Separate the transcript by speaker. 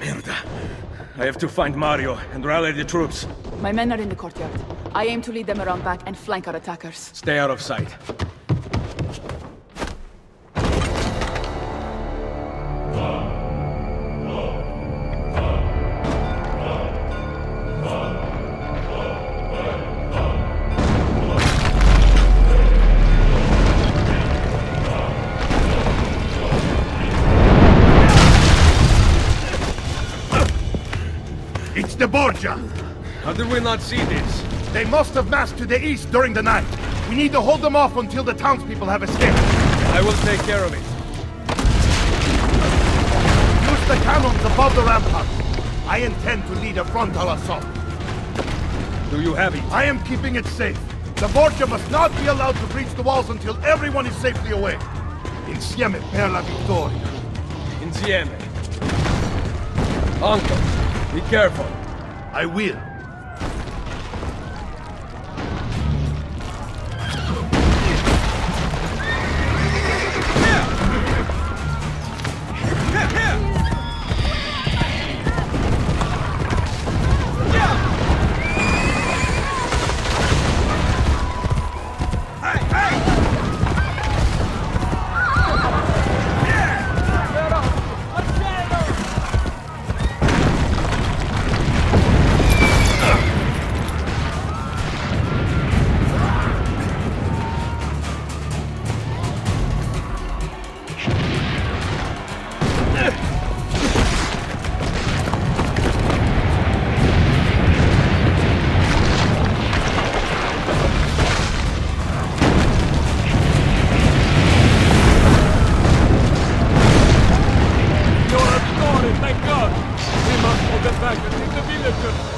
Speaker 1: Merda. I have to find Mario and rally the troops.
Speaker 2: My men are in the courtyard. I aim to lead them around back and flank our attackers.
Speaker 1: Stay out of sight.
Speaker 3: It's the Borgia!
Speaker 1: How did we not see this?
Speaker 3: They must have massed to the east during the night. We need to hold them off until the townspeople have escaped.
Speaker 1: I will take care of it.
Speaker 3: Use the cannons above the ramparts. I intend to lead a frontal assault.
Speaker 1: Do you have it?
Speaker 3: I am keeping it safe. The Borgia must not be allowed to breach the walls until everyone is safely away. Insieme per la vittoria.
Speaker 1: Insieme. Uncle, be careful.
Speaker 3: I will.
Speaker 1: Thank God! We must hold them back and the villagers!